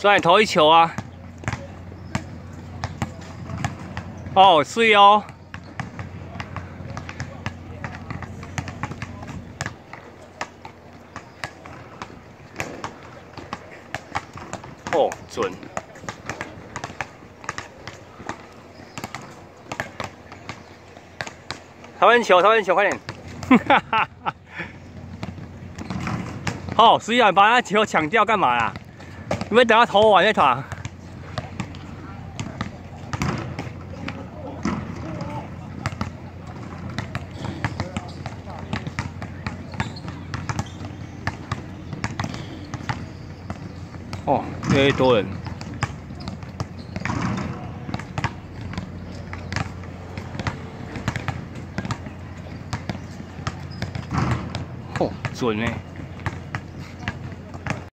算你投一球啊！哦，是哦。哦，准。投完球，投完球，快点！哈哈哈。哦，实际上把那球抢掉干嘛啦？你们等下投完再传。哦，越来越多人。哦，准呢。